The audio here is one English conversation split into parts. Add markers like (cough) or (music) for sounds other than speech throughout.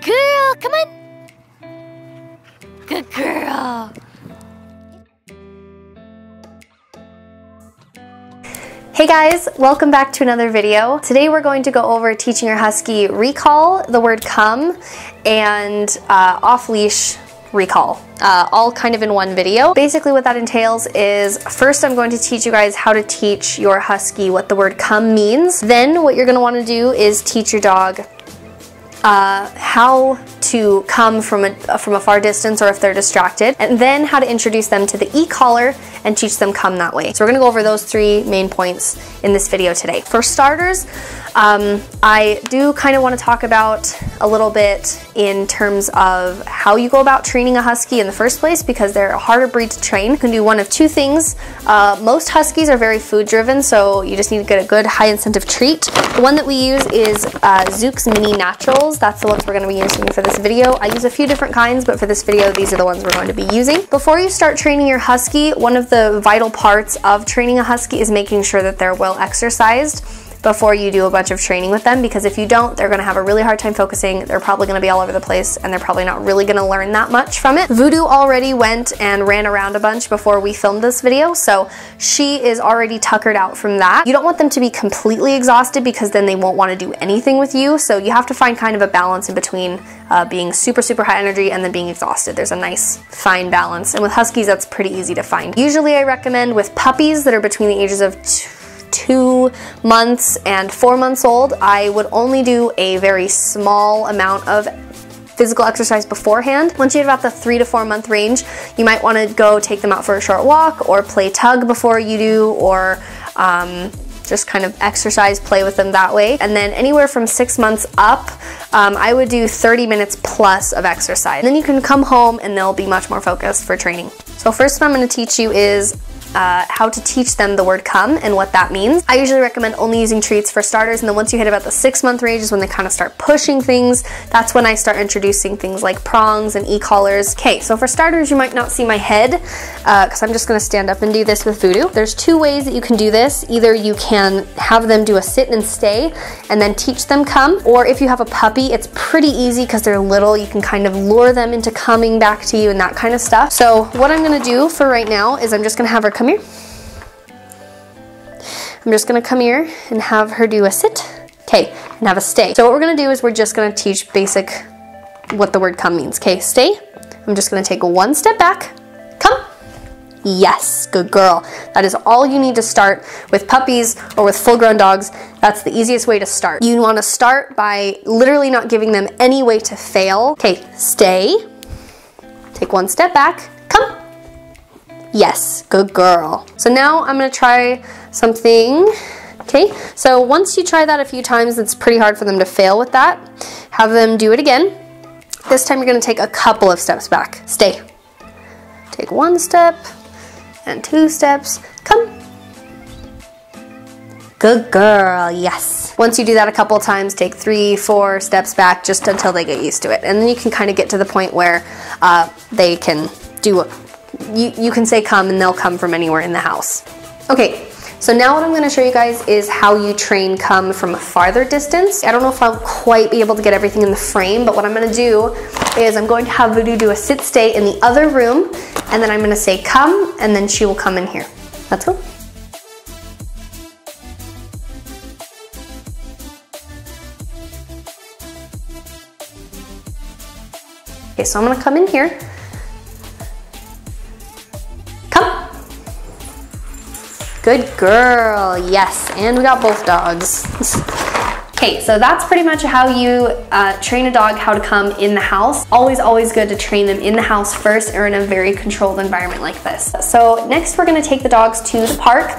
Good girl. Come on. Good girl. Hey guys, welcome back to another video. Today we're going to go over teaching your husky recall, the word come, and uh, off-leash recall, uh, all kind of in one video. Basically what that entails is first I'm going to teach you guys how to teach your husky what the word come means. Then what you're going to want to do is teach your dog uh, how to come from a, from a far distance or if they're distracted, and then how to introduce them to the e-collar and teach them come that way. So we're gonna go over those three main points in this video today. For starters, um, I do kind of want to talk about a little bit in terms of how you go about training a husky in the first place because they're a harder breed to train. You can do one of two things. Uh, most huskies are very food driven, so you just need to get a good high incentive treat. The one that we use is uh, Zuke's Mini Naturals. That's the ones we're going to be using for this video. I use a few different kinds, but for this video, these are the ones we're going to be using. Before you start training your husky, one of the vital parts of training a husky is making sure that they're well exercised before you do a bunch of training with them because if you don't, they're gonna have a really hard time focusing. They're probably gonna be all over the place and they're probably not really gonna learn that much from it. Voodoo already went and ran around a bunch before we filmed this video, so she is already tuckered out from that. You don't want them to be completely exhausted because then they won't wanna do anything with you, so you have to find kind of a balance in between uh, being super, super high energy and then being exhausted. There's a nice fine balance, and with Huskies, that's pretty easy to find. Usually I recommend with puppies that are between the ages of two months and four months old, I would only do a very small amount of physical exercise beforehand. Once you get about the three to four month range, you might want to go take them out for a short walk or play tug before you do or um, just kind of exercise, play with them that way. And then anywhere from six months up, um, I would do 30 minutes plus of exercise. And then you can come home and they'll be much more focused for training. So first what I'm gonna teach you is uh, how to teach them the word come and what that means. I usually recommend only using treats for starters and then once you hit about the six month range is when they kind of start pushing things. That's when I start introducing things like prongs and e-collars. Okay, so for starters you might not see my head because uh, I'm just going to stand up and do this with Voodoo. There's two ways that you can do this. Either you can have them do a sit and stay and then teach them come or if you have a puppy it's pretty easy because they're little you can kind of lure them into coming back to you and that kind of stuff. So what I'm going to do for right now is I'm just going to have her come here. I'm just gonna come here and have her do a sit, okay, and have a stay. So what we're gonna do is we're just gonna teach basic what the word come means. Okay, stay. I'm just gonna take one step back, come. Yes, good girl. That is all you need to start with puppies or with full grown dogs. That's the easiest way to start. You wanna start by literally not giving them any way to fail. Okay, stay. Take one step back. Yes, good girl. So now I'm gonna try something. Okay, so once you try that a few times, it's pretty hard for them to fail with that. Have them do it again. This time you're gonna take a couple of steps back. Stay. Take one step and two steps. Come. Good girl, yes. Once you do that a couple times, take three, four steps back just until they get used to it. And then you can kind of get to the point where uh, they can do you, you can say come and they'll come from anywhere in the house. Okay, so now what I'm gonna show you guys is how you train come from a farther distance. I don't know if I'll quite be able to get everything in the frame, but what I'm gonna do is I'm going to have Voodoo do a sit stay in the other room, and then I'm gonna say come, and then she will come in here. Let's go. Okay, so I'm gonna come in here. Good girl, yes. And we got both dogs. Okay, so that's pretty much how you uh, train a dog how to come in the house. Always, always good to train them in the house first or in a very controlled environment like this. So next we're gonna take the dogs to the park.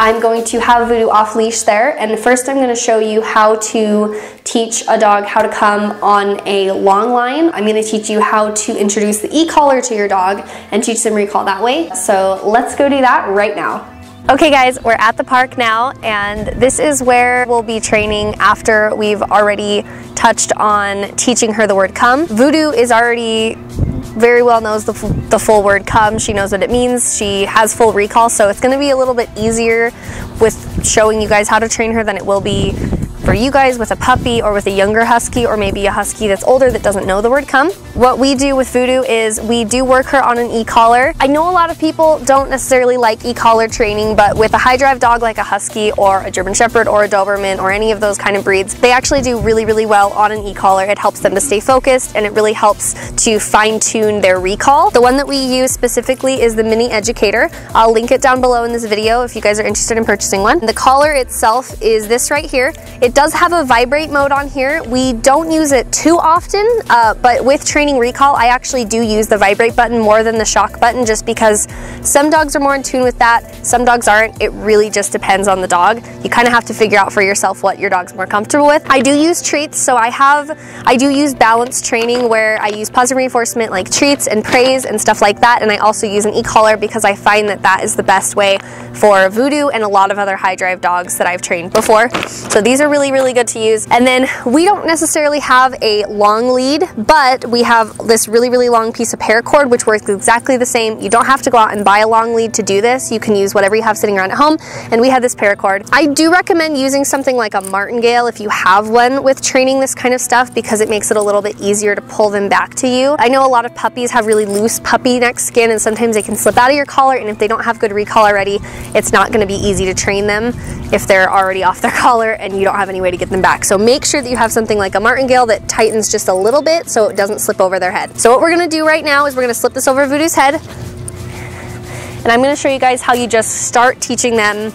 I'm going to have Voodoo off leash there and first I'm gonna show you how to teach a dog how to come on a long line. I'm gonna teach you how to introduce the e-collar to your dog and teach them recall that way. So let's go do that right now. Okay guys, we're at the park now and this is where we'll be training after we've already touched on teaching her the word come. Voodoo is already very well knows the, the full word come. She knows what it means. She has full recall, so it's gonna be a little bit easier with showing you guys how to train her than it will be for you guys with a puppy or with a younger husky or maybe a husky that's older that doesn't know the word come. What we do with Voodoo is we do work her on an e-collar. I know a lot of people don't necessarily like e-collar training, but with a high drive dog like a husky or a German Shepherd or a Doberman or any of those kind of breeds, they actually do really, really well on an e-collar. It helps them to stay focused and it really helps to fine tune their recall. The one that we use specifically is the Mini Educator. I'll link it down below in this video if you guys are interested in purchasing one. The collar itself is this right here. It does have a vibrate mode on here. We don't use it too often, uh, but with training recall, I actually do use the vibrate button more than the shock button just because some dogs are more in tune with that, some dogs aren't. It really just depends on the dog. You kind of have to figure out for yourself what your dog's more comfortable with. I do use treats, so I have, I do use balance training where I use positive reinforcement like treats and praise and stuff like that, and I also use an e-collar because I find that that is the best way for Voodoo and a lot of other high drive dogs that I've trained before. So these are really, really good to use. And then we don't necessarily have a long lead, but we have this really, really long piece of paracord, which works exactly the same. You don't have to go out and buy a long lead to do this. You can use whatever you have sitting around at home. And we have this paracord. I do recommend using something like a martingale if you have one with training this kind of stuff because it makes it a little bit easier to pull them back to you. I know a lot of puppies have really loose puppy neck skin and sometimes they can slip out of your collar and if they don't have good recall already, it's not gonna be easy to train them if they're already off their (laughs) collar and you don't have any way to get them back. So make sure that you have something like a martingale that tightens just a little bit so it doesn't slip over their head. So what we're gonna do right now is we're gonna slip this over Voodoo's head and I'm gonna show you guys how you just start teaching them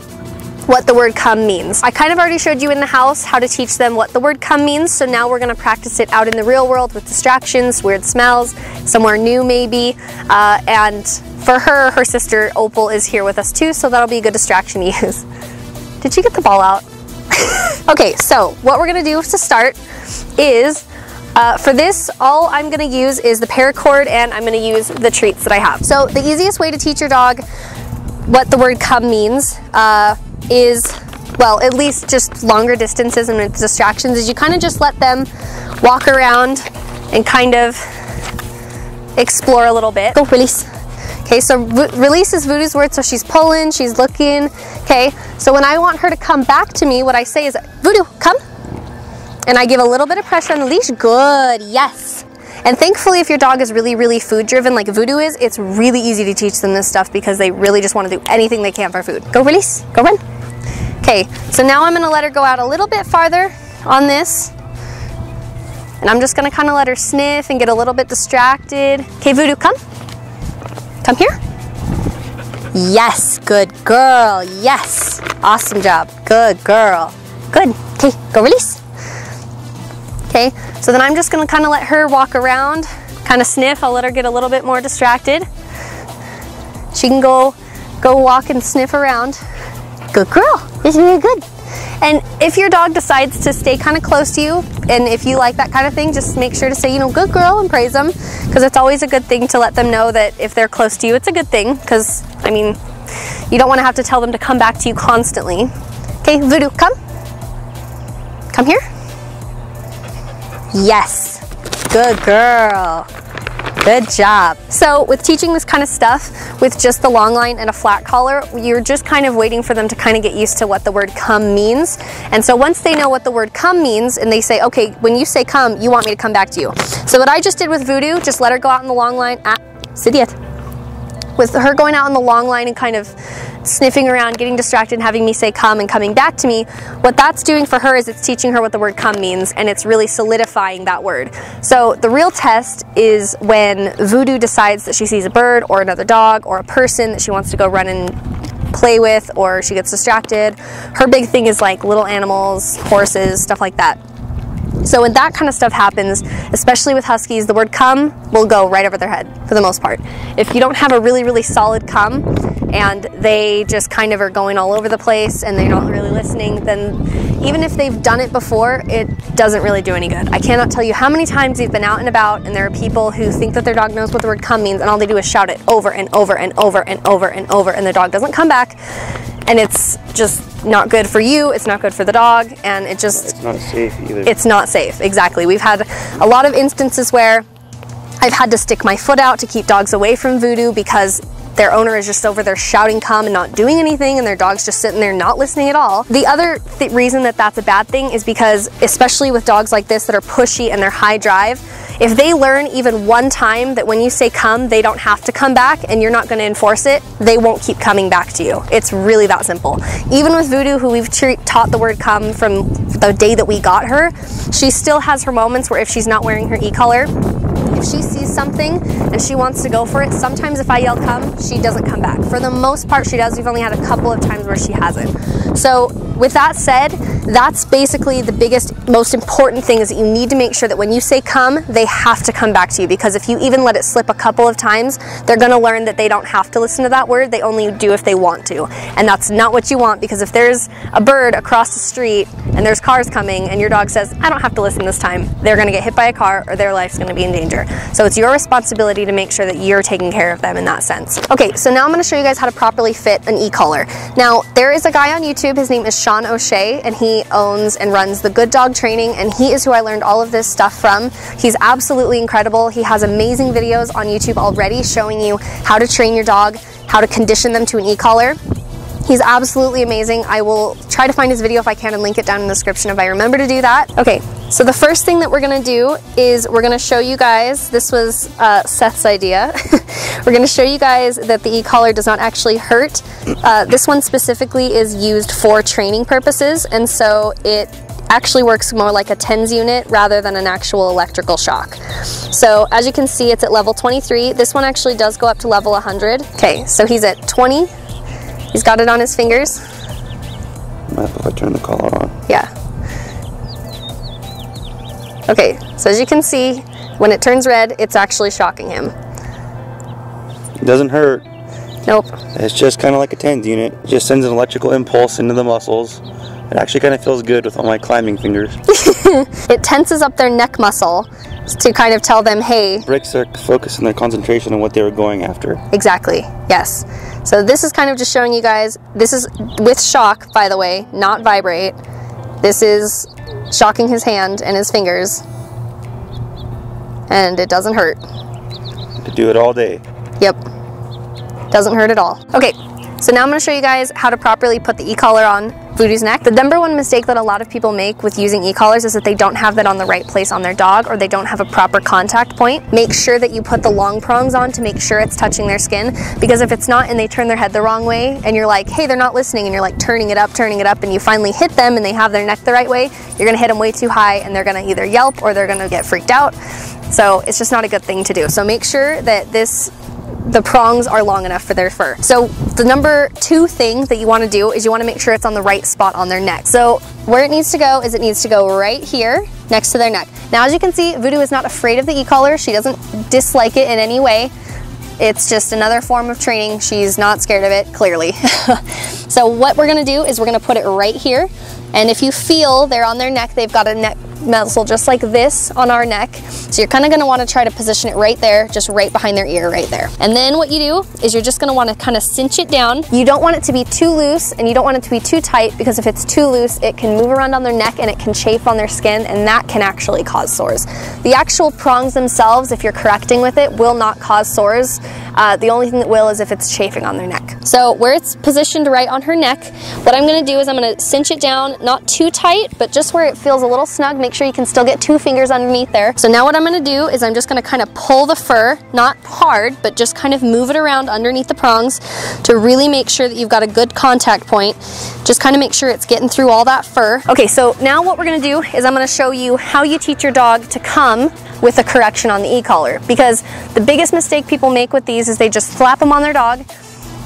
what the word come means. I kind of already showed you in the house how to teach them what the word come means, so now we're gonna practice it out in the real world with distractions, weird smells, somewhere new maybe, uh, and for her, her sister Opal is here with us too, so that'll be a good distraction to (laughs) use. Did she get the ball out? (laughs) okay, so what we're gonna do to start is uh, for this, all I'm gonna use is the paracord and I'm gonna use the treats that I have. So the easiest way to teach your dog what the word come means uh, is, well, at least just longer distances and distractions is you kind of just let them walk around and kind of explore a little bit. Go, release. Okay, so release is Voodoo's word, so she's pulling, she's looking. Okay, so when I want her to come back to me, what I say is, Voodoo, come. And I give a little bit of pressure on the leash. Good, yes. And thankfully, if your dog is really, really food driven like Voodoo is, it's really easy to teach them this stuff because they really just want to do anything they can for food. Go release, go run. Okay, so now I'm gonna let her go out a little bit farther on this. And I'm just gonna kind of let her sniff and get a little bit distracted. Okay, Voodoo, come. Come here. Yes, good girl. Yes. Awesome job. Good girl. Good. Okay, go release. Okay, so then I'm just gonna kind of let her walk around, kind of sniff. I'll let her get a little bit more distracted. She can go, go walk and sniff around. Good girl, this is really good. And if your dog decides to stay kind of close to you, and if you like that kind of thing, just make sure to say, you know, good girl and praise them, because it's always a good thing to let them know that if they're close to you, it's a good thing, because, I mean, you don't want to have to tell them to come back to you constantly. Okay, Voodoo, come. Come here. Yes. Good girl. Good job. So with teaching this kind of stuff with just the long line and a flat collar, you're just kind of waiting for them to kind of get used to what the word come means. And so once they know what the word come means and they say, okay, when you say come, you want me to come back to you. So what I just did with Voodoo, just let her go out in the long line. Ah. With her going out in the long line and kind of sniffing around, getting distracted, and having me say come and coming back to me, what that's doing for her is it's teaching her what the word come means and it's really solidifying that word. So the real test is when Voodoo decides that she sees a bird or another dog or a person that she wants to go run and play with or she gets distracted. Her big thing is like little animals, horses, stuff like that. So when that kind of stuff happens, especially with Huskies, the word come will go right over their head for the most part. If you don't have a really, really solid come and they just kind of are going all over the place and they're not really listening, then even if they've done it before, it doesn't really do any good. I cannot tell you how many times you've been out and about and there are people who think that their dog knows what the word come means and all they do is shout it over and over and over and over and over and their dog doesn't come back and it's just not good for you, it's not good for the dog, and it just... It's not safe either. It's not safe, exactly. We've had a lot of instances where I've had to stick my foot out to keep dogs away from Voodoo because their owner is just over there shouting come and not doing anything and their dog's just sitting there not listening at all. The other th reason that that's a bad thing is because especially with dogs like this that are pushy and they're high drive, if they learn even one time that when you say come, they don't have to come back and you're not gonna enforce it, they won't keep coming back to you. It's really that simple. Even with Voodoo, who we've taught the word come from the day that we got her, she still has her moments where if she's not wearing her e-collar, if she sees something and she wants to go for it, sometimes if I yell come, she doesn't come back. For the most part, she does. We've only had a couple of times where she hasn't. So with that said, that's basically the biggest, most important thing is that you need to make sure that when you say come, they have to come back to you because if you even let it slip a couple of times, they're gonna learn that they don't have to listen to that word, they only do if they want to. And that's not what you want because if there's a bird across the street and there's cars coming and your dog says, I don't have to listen this time, they're gonna get hit by a car or their life's gonna be in danger. So it's your responsibility to make sure that you're taking care of them in that sense. Okay, so now I'm gonna show you guys how to properly fit an e-collar. Now, there is a guy on YouTube, his name is Sean O'Shea, and he owns and runs the Good Dog Training, and he is who I learned all of this stuff from. He's absolutely incredible. He has amazing videos on YouTube already showing you how to train your dog, how to condition them to an e-collar. He's absolutely amazing. I will try to find his video if I can and link it down in the description if I remember to do that. Okay, so the first thing that we're gonna do is we're gonna show you guys, this was uh, Seth's idea, (laughs) we're gonna show you guys that the e-collar does not actually hurt. Uh, this one specifically is used for training purposes and so it actually works more like a TENS unit rather than an actual electrical shock. So as you can see, it's at level 23. This one actually does go up to level 100. Okay, so he's at 20, He's got it on his fingers. If I turn the collar on. Yeah. Okay, so as you can see, when it turns red, it's actually shocking him. It doesn't hurt. Nope. It's just kind of like a TENS unit. It just sends an electrical impulse into the muscles. It actually kind of feels good with all my climbing fingers. (laughs) it tenses up their neck muscle to kind of tell them, hey. Breaks their focus and their concentration on what they were going after. Exactly, yes. So this is kind of just showing you guys, this is with shock, by the way, not vibrate. This is shocking his hand and his fingers. And it doesn't hurt. To do it all day. Yep. Doesn't hurt at all. Okay, so now I'm gonna show you guys how to properly put the e-collar on Voodoo's neck. The number one mistake that a lot of people make with using e-collars is that they don't have that on the right place on their dog or they don't have a proper contact point. Make sure that you put the long prongs on to make sure it's touching their skin because if it's not and they turn their head the wrong way and you're like, hey, they're not listening and you're like turning it up, turning it up and you finally hit them and they have their neck the right way, you're gonna hit them way too high and they're gonna either yelp or they're gonna get freaked out. So it's just not a good thing to do. So make sure that this the prongs are long enough for their fur. So the number two thing that you wanna do is you wanna make sure it's on the right spot on their neck. So where it needs to go is it needs to go right here next to their neck. Now as you can see, Voodoo is not afraid of the e-collar. She doesn't dislike it in any way. It's just another form of training. She's not scared of it, clearly. (laughs) so what we're gonna do is we're gonna put it right here. And if you feel they're on their neck, they've got a neck muzzle just like this on our neck. So you're kind of gonna wanna try to position it right there, just right behind their ear right there. And then what you do is you're just gonna wanna kind of cinch it down. You don't want it to be too loose and you don't want it to be too tight because if it's too loose, it can move around on their neck and it can chafe on their skin and that can actually cause sores. The actual prongs themselves, if you're correcting with it, will not cause sores. Uh, the only thing that will is if it's chafing on their neck. So where it's positioned right on her neck, what I'm gonna do is I'm gonna cinch it down, not too tight, but just where it feels a little snug, make sure you can still get two fingers underneath there. So now what I'm gonna do is I'm just gonna kind of pull the fur, not hard, but just kind of move it around underneath the prongs to really make sure that you've got a good contact point. Just kind of make sure it's getting through all that fur. Okay, so now what we're gonna do is I'm gonna show you how you teach your dog to come with a correction on the e-collar because the biggest mistake people make with these is they just slap them on their dog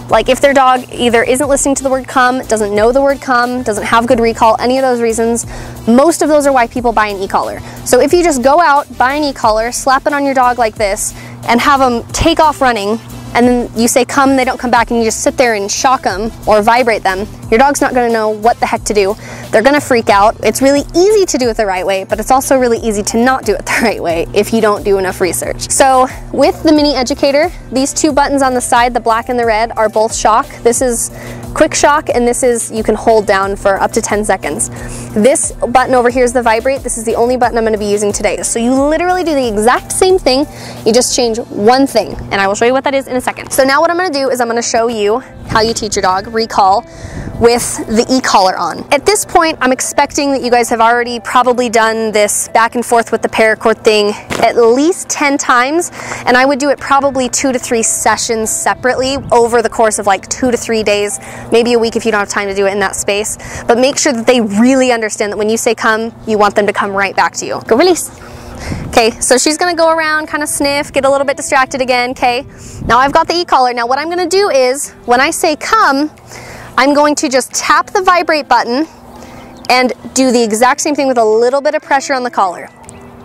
like if their dog either isn't listening to the word come, doesn't know the word come, doesn't have good recall, any of those reasons, most of those are why people buy an e-collar. So if you just go out, buy an e-collar, slap it on your dog like this, and have them take off running, and then you say come, they don't come back, and you just sit there and shock them or vibrate them, your dog's not gonna know what the heck to do. They're gonna freak out. It's really easy to do it the right way, but it's also really easy to not do it the (laughs) right way if you don't do enough research. So with the Mini Educator, these two buttons on the side, the black and the red, are both shock. This is quick shock, and this is you can hold down for up to 10 seconds. This button over here is the vibrate. This is the only button I'm gonna be using today. So you literally do the exact same thing, you just change one thing, and I will show you what that is in a second. So now what I'm gonna do is I'm gonna show you how you teach your dog recall with the e-collar on. At this point, I'm expecting that you guys have already probably done this back and forth with the paracord thing at least 10 times, and I would do it probably two to three sessions separately over the course of like two to three days, maybe a week if you don't have time to do it in that space. But make sure that they really understand that when you say come, you want them to come right back to you. Go release. Okay, so she's gonna go around, kind of sniff, get a little bit distracted again, okay? Now I've got the e-collar. Now what I'm gonna do is, when I say come, I'm going to just tap the vibrate button and do the exact same thing with a little bit of pressure on the collar.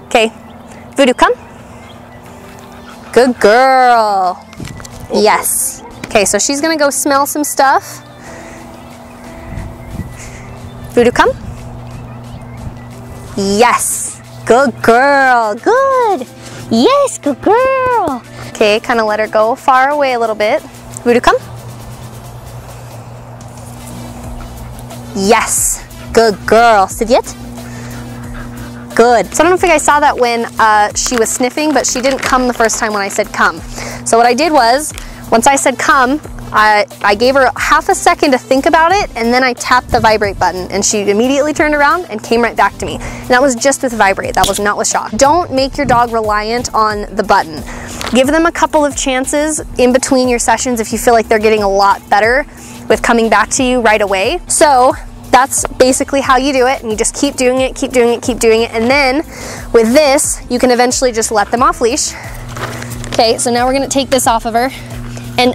Okay, Voodoo, come. Good girl. Oh. Yes. Okay, so she's gonna go smell some stuff. Voodoo, come. Yes. Good girl. Good. Yes, good girl. Okay, kind of let her go far away a little bit. Voodoo, come. Yes. Good girl. Sit yet. Good. So I don't know if you guys saw that when uh, she was sniffing, but she didn't come the first time when I said come. So what I did was, once I said come, I, I gave her half a second to think about it, and then I tapped the vibrate button, and she immediately turned around and came right back to me. And that was just with vibrate, that was not with shock. Don't make your dog reliant on the button. Give them a couple of chances in between your sessions if you feel like they're getting a lot better with coming back to you right away. So that's basically how you do it and you just keep doing it, keep doing it, keep doing it. And then with this, you can eventually just let them off leash. Okay, so now we're gonna take this off of her. And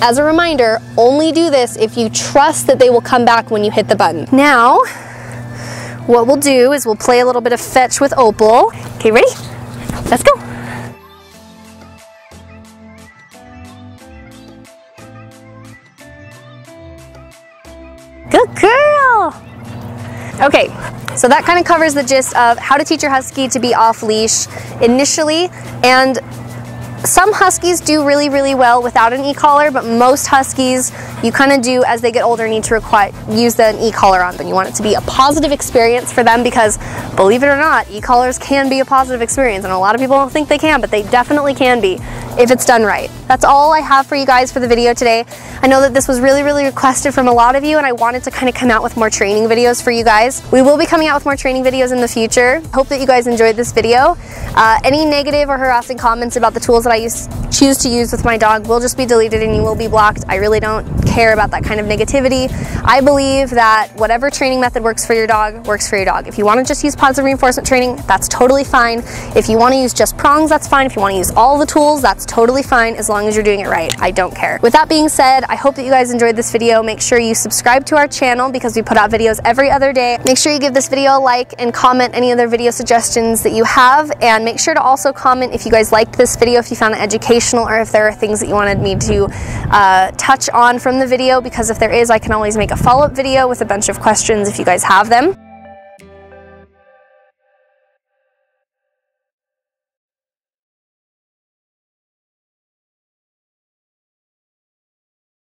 as a reminder, only do this if you trust that they will come back when you hit the button. Now, what we'll do is we'll play a little bit of fetch with Opal. Okay, ready? Let's go. Good girl. Okay, so that kind of covers the gist of how to teach your husky to be off leash initially and some huskies do really, really well without an e-collar, but most huskies, you kind of do as they get older need to require, use the e-collar on them. You want it to be a positive experience for them because, believe it or not, e-collars can be a positive experience, and a lot of people don't think they can, but they definitely can be if it's done right. That's all I have for you guys for the video today. I know that this was really, really requested from a lot of you and I wanted to kind of come out with more training videos for you guys. We will be coming out with more training videos in the future. Hope that you guys enjoyed this video. Uh, any negative or harassing comments about the tools that I use, choose to use with my dog will just be deleted and you will be blocked. I really don't care about that kind of negativity. I believe that whatever training method works for your dog, works for your dog. If you want to just use positive reinforcement training, that's totally fine. If you want to use just prongs, that's fine. If you want to use all the tools, that's totally fine as long as you're doing it right. I don't care. With that being said, I hope that you guys enjoyed this video. Make sure you subscribe to our channel because we put out videos every other day. Make sure you give this video a like and comment any other video suggestions that you have. And make sure to also comment if you guys liked this video, if you found it educational, or if there are things that you wanted me to uh, touch on from the video. Because if there is, I can always make a follow-up video with a bunch of questions if you guys have them.